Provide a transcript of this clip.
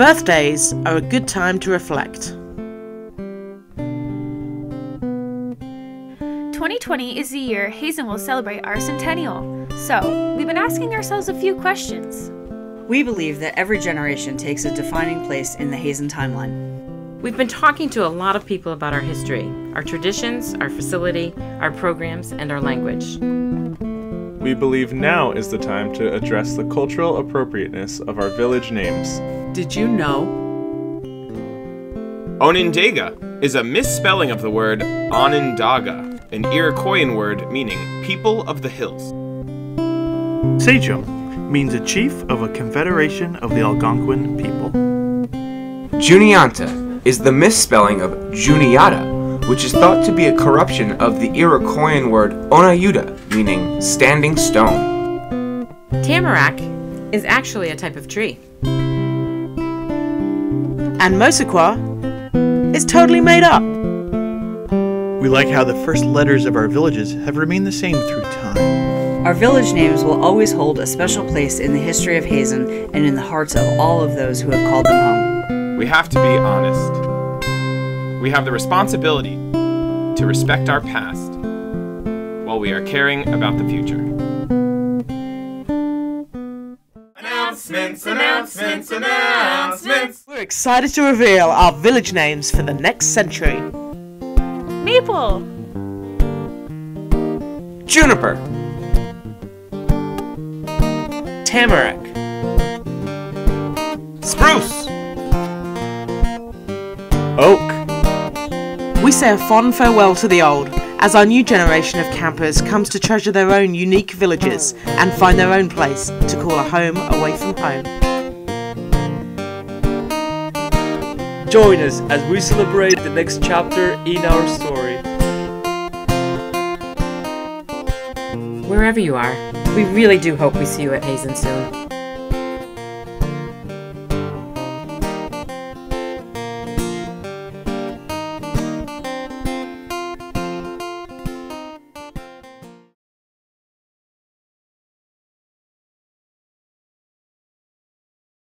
Birthdays are a good time to reflect. 2020 is the year Hazen will celebrate our centennial. So, we've been asking ourselves a few questions. We believe that every generation takes a defining place in the Hazen timeline. We've been talking to a lot of people about our history, our traditions, our facility, our programs, and our language. We believe now is the time to address the cultural appropriateness of our village names. Did you know? Onondaga is a misspelling of the word Onondaga, an Iroquoian word meaning people of the hills. Sachem means a chief of a confederation of the Algonquin people. Juniata is the misspelling of Juniata, which is thought to be a corruption of the Iroquoian word Onayuda, meaning standing stone. Tamarack is actually a type of tree. And Mosequa is totally made up. We like how the first letters of our villages have remained the same through time. Our village names will always hold a special place in the history of Hazen and in the hearts of all of those who have called them home. We have to be honest. We have the responsibility to respect our past while we are caring about the future. Announcements, announcements, announcements. We're excited to reveal our village names for the next century. Maple, Juniper, Tamarack, Spruce! We say a fond farewell to the old as our new generation of campers comes to treasure their own unique villages and find their own place to call a home away from home. Join us as we celebrate the next chapter in our story. Wherever you are, we really do hope we see you at Hazen soon.